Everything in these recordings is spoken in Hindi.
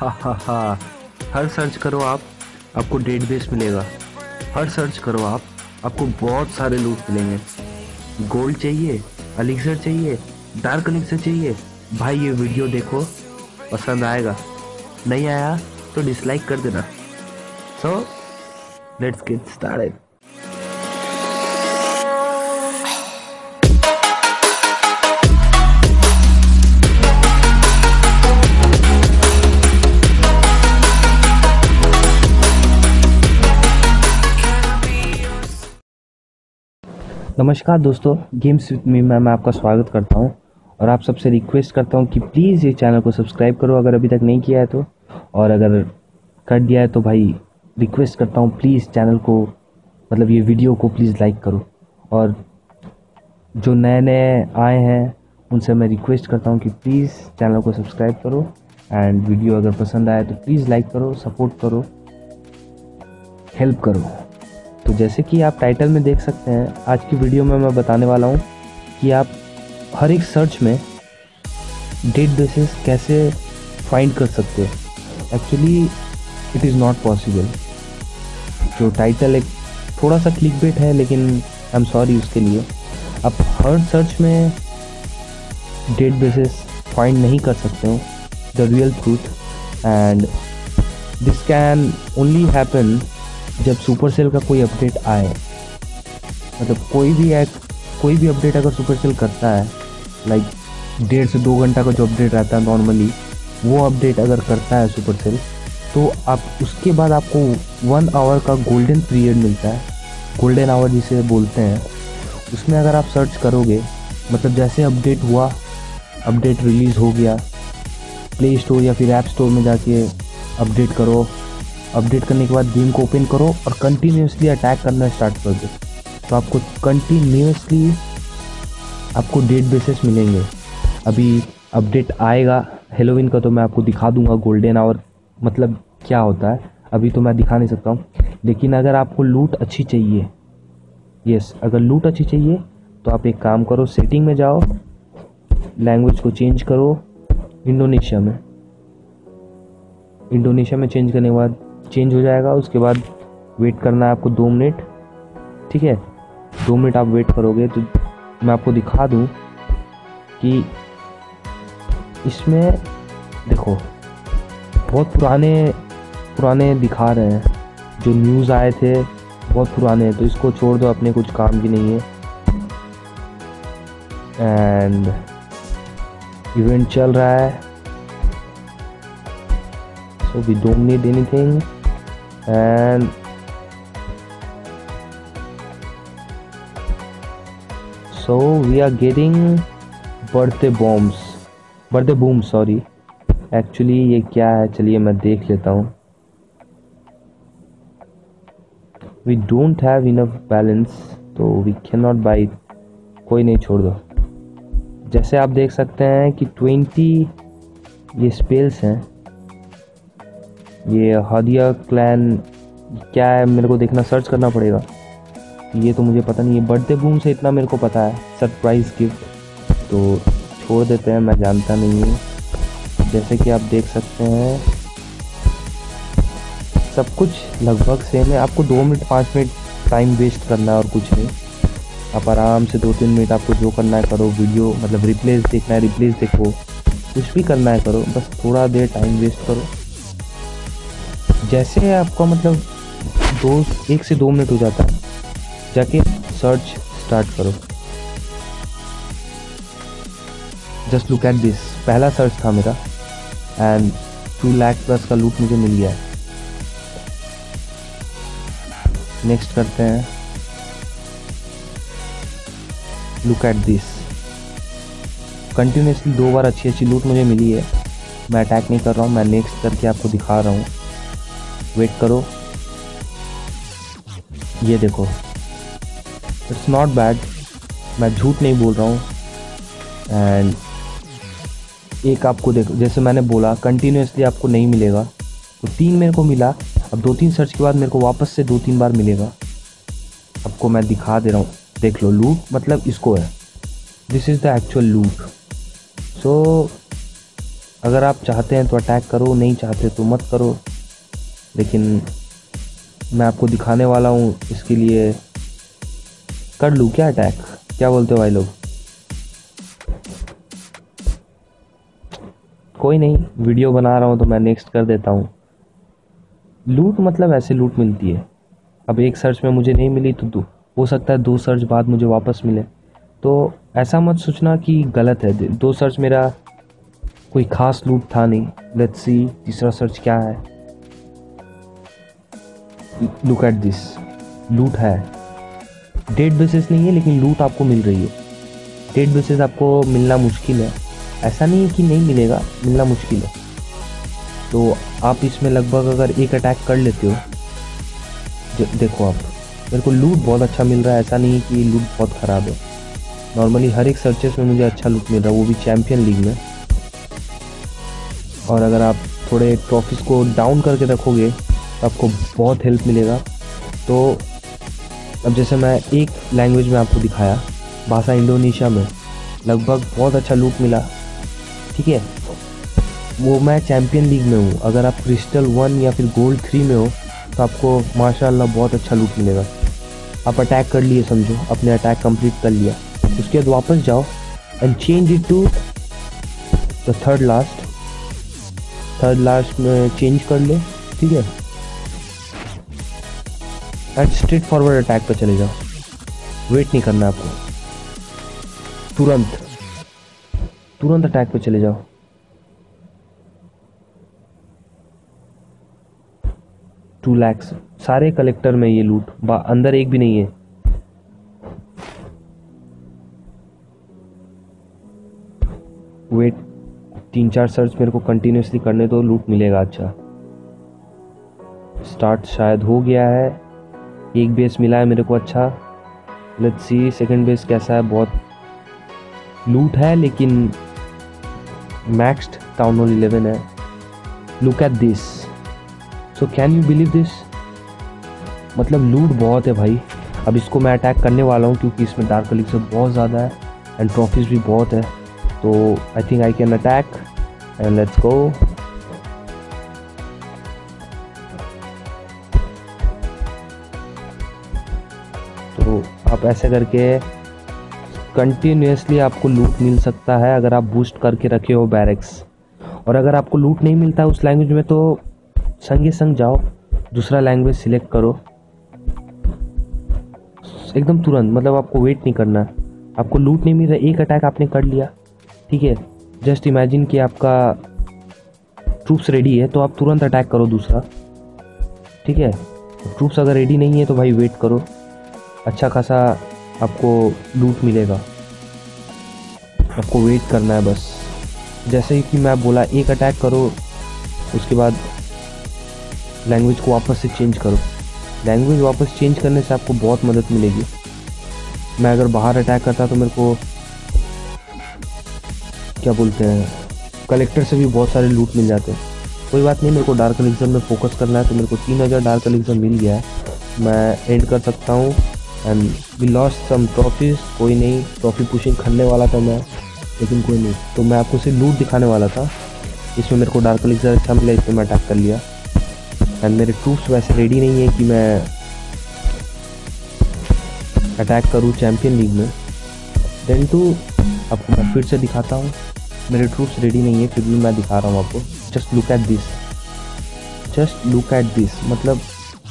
हा हा हर सर्च करो आप, आपको डेट बेस मिलेगा। हर सर्च करो आप, आपको बहुत सारे लूट मिलेंगे। गोल्ड चाहिए अलिक्सर चाहिए डार्क अलिक्सर चाहिए। भाई, ये वीडियो देखो, पसंद आएगा। नहीं आया तो डिसलाइक कर देना। सो लेट्स गेट स्टार्टेड नमस्कार दोस्तों गेम्स विद मी मैं आपका स्वागत करता हूँ और आप सबसे रिक्वेस्ट करता हूँ कि प्लीज़ ये चैनल को सब्सक्राइब करो अगर अभी तक नहीं किया है तो। और अगर कर दिया है तो भाई रिक्वेस्ट करता हूँ प्लीज़ चैनल को मतलब ये वीडियो को प्लीज़ लाइक करो। और जो नए नए आए हैं, उनसे मैं रिक्वेस्ट करता हूँ कि प्लीज़ चैनल को सब्सक्राइब करो। एंड वीडियो अगर पसंद आए तो प्लीज़ लाइक करो सपोर्ट करो हेल्प करो। तो जैसे कि आप टाइटल में देख सकते हैं, आज की वीडियो में मैं बताने वाला हूँ कि आप हर एक सर्च में डेट बेसिस कैसे फाइंड कर सकते हो। Actually it is not possible जो टाइटल एक थोड़ा सा क्लिक बेट है, लेकिन आई एम सॉरी उसके लिए। आप हर सर्च में डेट बेसिस फाइंड नहीं कर सकते हो। The real truth and this can only happen जब सुपर सेल का कोई अपडेट आए मतलब कोई भी एक कोई भी अपडेट अगर सुपर सेल करता है लाइक डेढ़ से दो घंटा का जो अपडेट रहता है नॉर्मली वो अपडेट अगर करता है सुपर सेल तो आप, उसके बाद आपको वन आवर का गोल्डन पीरियड मिलता है। गोल्डन आवर जिसे बोलते हैं। उसमें अगर आप सर्च करोगे मतलब जैसे अपडेट हुआ अपडेट रिलीज़ हो गया प्ले स्टोर या फिर ऐप स्टोर में जाके अपडेट करो अपडेट करने के बाद गेम को ओपन करो और कंटिन्यूसली अटैक करना स्टार्ट कर दो। तो आपको कंटिन्यूसली आपको डेट बेसिस मिलेंगे। अभी अपडेट आएगा हेलोविन का तो मैं आपको दिखा दूँगा गोल्डन आवर मतलब क्या होता है। अभी तो मैं दिखा नहीं सकता हूँ। लेकिन अगर आपको लूट अच्छी चाहिए यस अगर लूट अच्छी चाहिए तो आप एक काम करो सेटिंग में जाओ लैंग्वेज को चेंज करो इंडोनेशिया में। इंडोनेशिया में चेंज करने के बाद चेंज हो जाएगा, उसके बाद वेट करना है आपको दो मिनट ठीक है? दो मिनट आप वेट करोगे तो मैं आपको दिखा दूँ कि इसमें देखो, बहुत पुराने पुराने दिखा रहे हैं। जो न्यूज़ आए थे, बहुत पुराने हैं तो इसको छोड़ दो, अपने कुछ काम की नहीं है। एंड इवेंट चल रहा है। So we don't need anything and so we are getting birthday bombs. Birthday boom, sorry. Actually ये क्या है? चलिए मैं देख लेता हूँ। We don't have enough balance तो वी कैन नॉट बाई कोई नहीं, छोड़ दो। जैसे आप देख सकते हैं कि ट्वेंटी ये स्पेल्स हैं। ये हादिया क्लैन क्या है? मेरे को देखना सर्च करना पड़ेगा। ये तो मुझे पता नहीं है बर्थडे बूम से इतना मेरे को पता है। सरप्राइज़ गिफ्ट तो छोड़ देते हैं, मैं जानता नहीं हूँ। जैसे कि आप देख सकते हैं। सब कुछ लगभग सेम है। आपको दो मिनट, पाँच मिनट टाइम वेस्ट करना है और कुछ नहीं। आप आराम से दो तीन मिनट आपको जो करना है करो। वीडियो मतलब रिप्लेस देखना है रिप्लेस देखो। कुछ भी करना है करो। बस थोड़ा देर टाइम वेस्ट करो। जैसे आपका मतलब दो, एक से दो मिनट हो जाता है, जाके सर्च स्टार्ट करो। जस्ट लुक एट दिस पहला सर्च था मेरा एंड टू लैख प्लस का लूट मुझे मिल गया है। नेक्स्ट करते हैं। लुक एट दिस कंटिन्यूसली दो बार अच्छी अच्छी लूट मुझे मिली है। मैं अटैक नहीं कर रहा हूँ, मैं नेक्स्ट करके आपको दिखा रहा हूँ। वेट करो। ये देखो। इट्स नॉट बैड मैं झूठ नहीं बोल रहा हूँ। एंड एक आपको देखो, जैसे मैंने बोला कंटिन्यूसली आपको नहीं मिलेगा। तो तीन मेरे को मिला। अब दो तीन सर्च के बाद मेरे को वापस से दो तीन बार मिलेगा। आपको मैं दिखा दे रहा हूँ। देख लो लूट मतलब इसको है। दिस इज़ द एक्चुअल लूट सो अगर आप चाहते हैं तो अटैक करो, नहीं चाहते तो मत करो। लेकिन मैं आपको दिखाने वाला हूँ, इसके लिए कर लूँ क्या अटैक क्या बोलते हो भाई लोग? कोई नहीं वीडियो बना रहा हूँ तो मैं नेक्स्ट कर देता हूँ। लूट मतलब ऐसे लूट मिलती है। अब एक सर्च में मुझे नहीं मिली तो दो हो सकता है दो सर्च बाद मुझे वापस मिले। तो ऐसा मत सोचना कि गलत है। दो सर्च मेरा कोई ख़ास लूट था नहीं। लेट्स सी तीसरा सर्च क्या है? लुक एट दिस लूट है। डेट बेसिस नहीं है, लेकिन लूट आपको मिल रही है। डेट बेसिस आपको मिलना मुश्किल है। ऐसा नहीं है कि नहीं मिलेगा, मिलना मुश्किल है। तो आप इसमें लगभग अगर एक अटैक कर लेते हो देखो आप। मेरे को लूट बहुत अच्छा मिल रहा है, ऐसा नहीं है कि लूट बहुत ख़राब है। नॉर्मली हर एक सर्चेस में मुझे अच्छा लूट मिल रहा है, वो भी चैम्पियन लीग में। और अगर आप थोड़े ट्रॉफीज़ को डाउन करके रखोगे आपको बहुत हेल्प मिलेगा। तो अब जैसे मैं एक लैंग्वेज में आपको दिखाया, भाषा इंडोनेशिया में लगभग बहुत अच्छा लूट मिला, ठीक है? वो मैं चैम्पियन लीग में हूँ। अगर आप क्रिस्टल वन या फिर गोल्ड थ्री में हो तो आपको माशाल्लाह बहुत अच्छा लूट मिलेगा। आप अटैक कर लिए समझो, अपने अटैक कंप्लीट कर लिया। उसके बाद वापस जाओ and change it to the third last third last में चेंज कर ले, ठीक है? एंड स्ट्रेट फॉरवर्ड अटैक पर चले जाओ। वेट नहीं करना आपको। तुरंत। तुरंत अटैक पे चले जाओ। टू लैक्स सारे कलेक्टर में ये लूट अंदर एक भी नहीं है। वेट तीन चार सर्च मेरे को कंटिन्यूसली करने तो लूट मिलेगा अच्छा। स्टार्ट शायद हो गया है। एक बेस मिला है मेरे को अच्छा। लेट्स सी सेकंड बेस कैसा है? बहुत लूट है, लेकिन मैक्सड टाउन हॉल इलेवन है। Look at this so can you believe this मतलब लूट बहुत है भाई। अब इसको मैं अटैक करने वाला हूँ, क्योंकि इसमें डार्क एलिक्सर बहुत ज़्यादा है एंड ट्रॉफीज भी बहुत है। तो I think I can attack and let's go आप ऐसे करके कंटिन्यूसली आपको लूट मिल सकता है अगर आप बूस्ट करके रखे हो बैरक्स और अगर आपको लूट नहीं मिलता है उस लैंग्वेज में तो संगे संग जाओ, दूसरा लैंग्वेज सिलेक्ट करो। एकदम तुरंत मतलब आपको वेट नहीं करना। आपको लूट नहीं मिल रहा, एक अटैक आपने कर लिया, ठीक है? जस्ट इमेजिन कि आपका ट्रूप्स रेडी है तो आप तुरंत अटैक करो दूसरा, ठीक है? ट्रूप्स अगर रेडी नहीं है तो भाई वेट करो। अच्छा खासा आपको लूट मिलेगा। आपको वेट करना है बस। जैसे ही कि मैं बोला, एक अटैक करो, उसके बाद लैंग्वेज को वापस से चेंज करो। लैंग्वेज वापस चेंज करने से आपको बहुत मदद मिलेगी। मैं अगर बाहर अटैक करता तो मेरे को क्या बोलते हैं कलेक्टर से भी बहुत सारे लूट मिल जाते। हैं कोई बात नहीं, मेरे को डार्क एलिक्सन में फोकस करना है तो मेरे को तीन हज़ार डार्क एलिक्सन मिल गया है। मैं एंड कर सकता हूँ। And we lost some trophies कोई नहीं ट्रॉफी पुशिंग करने वाला था मैं, लेकिन कोई नहीं। तो मैं आपको सिर्फ़ लूट दिखाने वाला था। इसमें मेरे को डार्क एलिक्सर अच्छा मिला, इसमें मैं अटैक कर लिया। एंड मेरे ट्रूप्स वैसे रेडी नहीं है कि मैं अटैक करूँ चैम्पियन लीग में। देन टू आपको मैं फिर से दिखाता हूँ। मेरे ट्रूप्स रेडी नहीं है, फिर भी मैं दिखा रहा हूँ आपको। Just look at this just look at this मतलब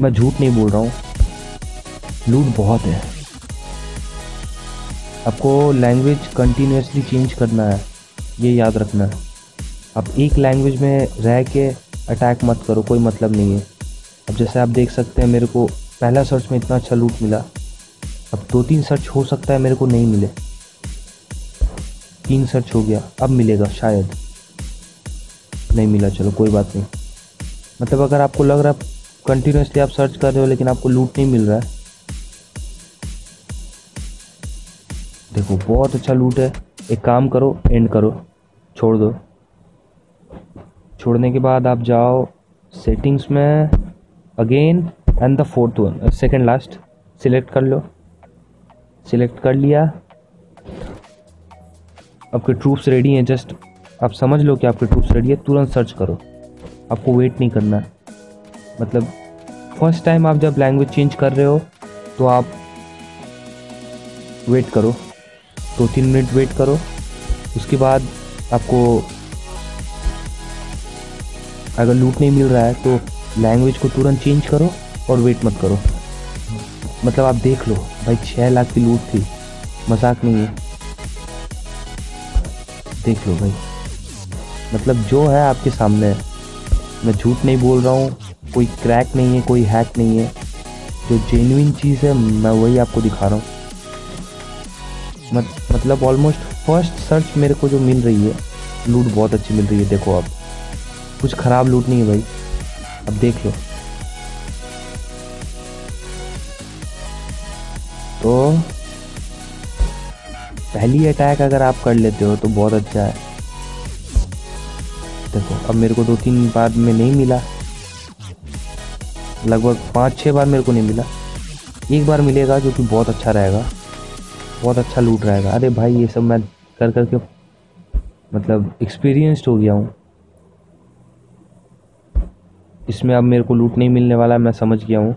मैं झूठ नहीं बोल रहा हूँ। लूट बहुत है। आपको लैंग्वेज कंटिन्यूसली चेंज करना है, ये याद रखना। है आप एक लैंग्वेज में रह के अटैक मत करो, कोई मतलब नहीं है। अब जैसे आप देख सकते हैं, मेरे को पहला सर्च में इतना अच्छा लूट मिला। अब दो तीन सर्च हो सकता है, मेरे को नहीं मिले। तीन सर्च हो गया, अब मिलेगा शायद। नहीं मिला, चलो कोई बात नहीं। मतलब अगर आपको लग रहा है कंटिन्यूसली आप सर्च कर रहे हो, लेकिन आपको लूट नहीं मिल रहा है देखो, बहुत अच्छा लूट है। एक काम करो एंड करो। छोड़ दो। छोड़ने के बाद आप जाओ सेटिंग्स में। Again and the fourth one second last select कर लो। सिलेक्ट कर लिया। आपके ट्रूप्स रेडी हैं। जस्ट आप समझ लो कि आपके ट्रूप्स रेडी है। तुरंत सर्च करो। आपको वेट नहीं करना। मतलब फ़र्स्ट टाइम आप जब लैंग्वेज चेंज कर रहे हो तो आप वेट करो। दो तीन मिनट वेट करो। उसके बाद आपको अगर लूट नहीं मिल रहा है तो लैंग्वेज को तुरंत चेंज करो और वेट मत करो। मतलब आप देख लो, भाई छः लाख की लूट थी। मज़ाक नहीं है। देख लो भाई। मतलब जो है आपके सामने। मैं झूठ नहीं बोल रहा हूँ, कोई क्रैक नहीं है, कोई हैक नहीं है। जो जेन्युइन चीज़ है, मैं वही आपको दिखा रहा हूँ। मत, मतलब ऑलमोस्ट फ़र्स्ट सर्च मेरे को जो मिल रही है लूट बहुत अच्छी मिल रही है देखो अब कुछ ख़राब लूट नहीं है भाई। अब देख लो। तो पहली अटैक अगर आप कर लेते हो तो बहुत अच्छा है। देखो अब मेरे को दो तीन बार में नहीं मिला। लगभग पाँच छः बार मेरे को नहीं मिला। एक बार मिलेगा जो कि बहुत अच्छा रहेगा। बहुत अच्छा लूट रहेगा अरे भाई, ये सब मैं कर कर के मतलब एक्सपीरियंस्ड हो गया हूँ। इसमें अब मेरे को लूट नहीं मिलने वाला मैं समझ गया हूँ।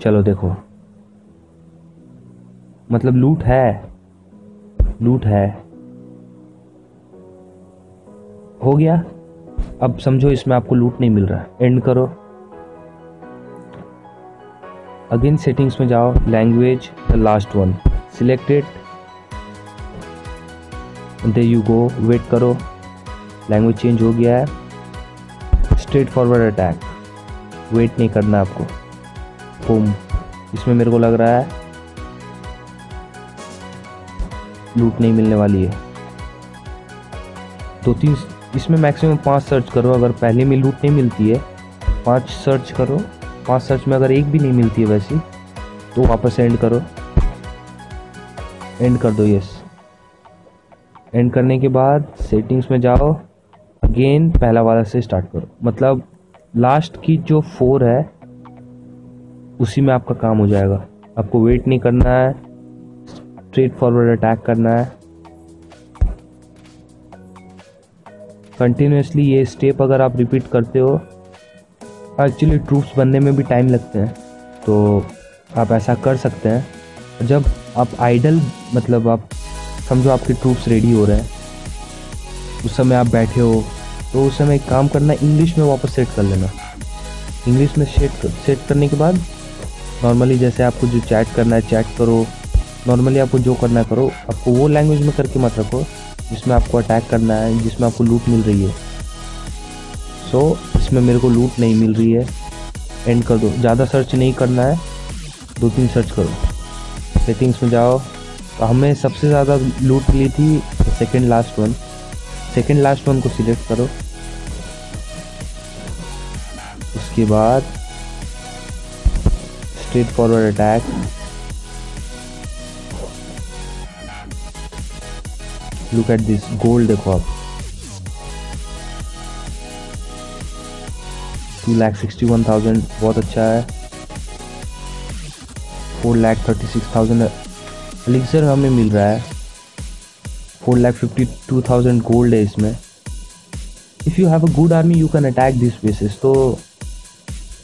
चलो देखो। मतलब लूट है। लूट है। हो गया। अब समझो इसमें आपको लूट नहीं मिल रहा एंड करो। अगेन सेटिंग्स में जाओ। Language the last one selected there you go wait करो. लैंग्वेज चेंज हो गया है. स्ट्रेट फॉरवर्ड अटैक वेट नहीं करना आपको. बूम इसमें मेरे को लग रहा है लूट नहीं मिलने वाली है. दो तीन इसमें मैक्सिमम पाँच सर्च करो. अगर पहले में लूट नहीं मिलती है, पाँच सर्च करो. पाँच सर्च में अगर एक भी नहीं मिलती है वैसी तो वापस एंड करो. एंड कर दो यस एंड करने के बाद सेटिंग्स में जाओ. अगेन पहला वाला से स्टार्ट करो. मतलब लास्ट की जो फोर है, उसी में आपका काम हो जाएगा. आपको वेट नहीं करना है. स्ट्रेट फॉरवर्ड अटैक करना है. कंटिन्यूसली ये स्टेप अगर आप रिपीट करते हो एक्चुअली ट्रूप्स बनने में भी टाइम लगते हैं. तो आप ऐसा कर सकते हैं. जब आप आइडल मतलब आप समझो आपके ट्रूप्स रेडी हो रहे हैं। उस समय आप बैठे हो तो उस समय एक काम करना इंग्लिश में वापस सेट कर लेना। इंग्लिश में सेट कर, सेट करने के बाद नॉर्मली जैसे आपको जो चैट करना है चैट करो। नॉर्मली आपको जो करना है करो। आपको वो लैंग्वेज में करके मत रखो जिसमें आपको अटैक करना है जिसमें आपको लूट मिल रही है। सो so, इसमें मेरे को लूट नहीं मिल रही है। एंड कर दो। ज़्यादा सर्च नहीं करना है दो तीन सर्च करो। सेटिंग्स में जाओ। तो हमें सबसे ज़्यादा लूट मिली थी second last one second last one को सिलेक्ट करो। उसके बाद straight forward attack look at this gold देखो आप। Two lakh sixty one thousand बहुत अच्छा है। Four lakh thirty six thousand elixir हमें मिल रहा है। Four lakh fifty two thousand gold है इसमें। If you have a good army you can attack this basis तो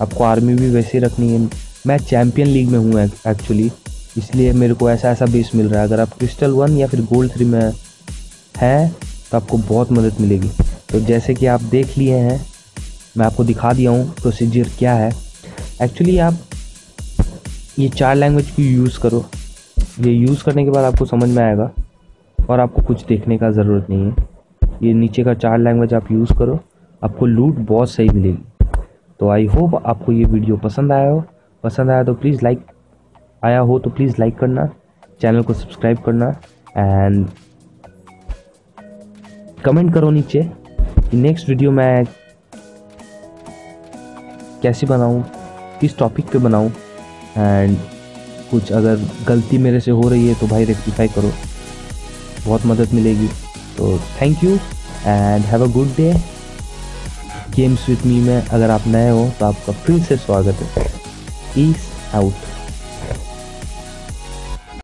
आपको आर्मी भी वैसे रखनी है। मैं चैम्पियन लीग में हूँ एक्चुअली इसलिए मेरे को ऐसा ऐसा बेस मिल रहा है। अगर आप क्रिस्टल वन या फिर गोल्ड थ्री में हैं तो आपको बहुत मदद मिलेगी। तो जैसे कि आप देख लिए हैं, मैं आपको दिखा दिया हूँ। प्रोसीजर क्या है। एक्चुअली आप ये चार लैंग्वेज की यूज़ करो? ये यूज़ करने के बाद आपको समझ में आएगा और आपको कुछ देखने का ज़रूरत नहीं है। ये नीचे का चार लैंग्वेज आप यूज़ करो, आपको लूट बहुत सही मिलेगी। तो आई होप आपको ये वीडियो पसंद आया हो। पसंद आया तो प्लीज़ लाइक आया हो तो प्लीज़ लाइक करना चैनल को सब्सक्राइब करना एंड कमेंट करो नीचे कि नेक्स्ट वीडियो मैं कैसे बनाऊँ, किस टॉपिक पे बनाऊँ। एंड कुछ अगर गलती मेरे से हो रही है तो भाई रेक्टिफाई करो। बहुत मदद मिलेगी। तो thank you and have a good day games with me में अगर आप नए हो तो आपका फिर से स्वागत है। Peace out